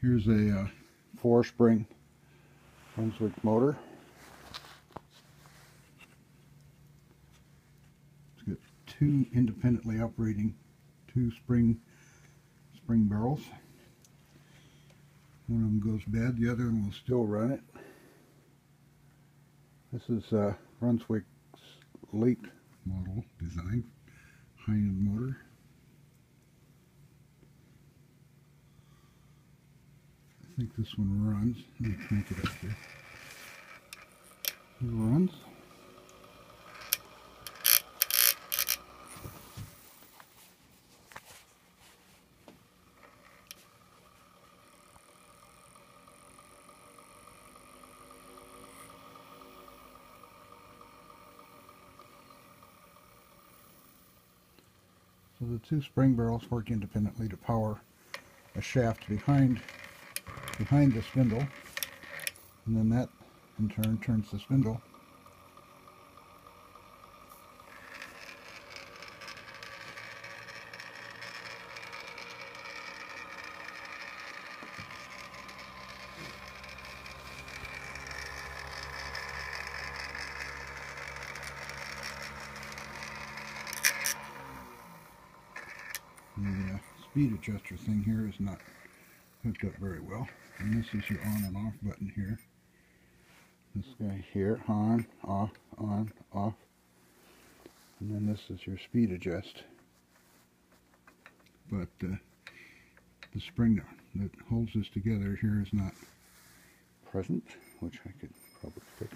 Here's a uh, four spring Brunswick motor. It's got two independently operating two spring spring barrels. One of them goes bad, the other one will still run it. This is uh, Brunswick's late model design, high-end motor. I think this one runs. Let me crank it up here. It runs. So the two spring barrels work independently to power a shaft behind behind the spindle and then that in turn turns the spindle. The uh, speed adjuster thing here is not hooked up very well. And this is your on and off button here. This guy here, on, off, on, off. And then this is your speed adjust. But uh, the spring that holds this together here is not present, which I could probably fix.